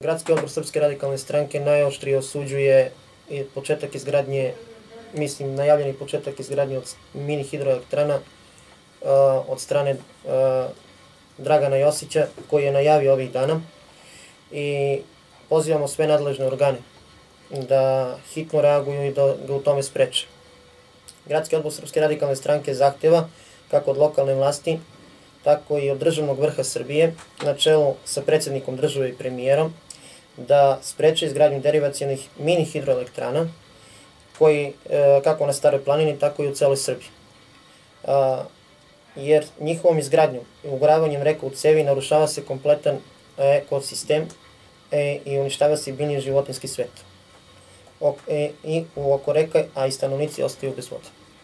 Gradski odbor Srpske radikalne stranke najoštrije osuđuje početak izgradnje, mislim, najavljeni početak izgradnje od mini hidroelektrana uh, od strane uh, Dragana Josića, koji je najavio ovih dana. I pozivamo sve nadležne organe da hitno reaguju i da ga u tome spreče. Gradski odbor Srpske radikalne stranke zahteva, kako od lokalne vlasti, tako i od državnog vrha Srbije, na čelu sa predsednikom države i premijerom, da spreče izgradnju derivacijenih mini hidroelektrana, koji, e, kako na Staroj planini, tako i u celoj Srbiji. Jer njihovom izgradnjom i ugravanjem reka u cevi narušava se kompletan ekosistem e, i uništava se biljni životinski svet. I u oko reka, a i stanovnici ostaju bez vode.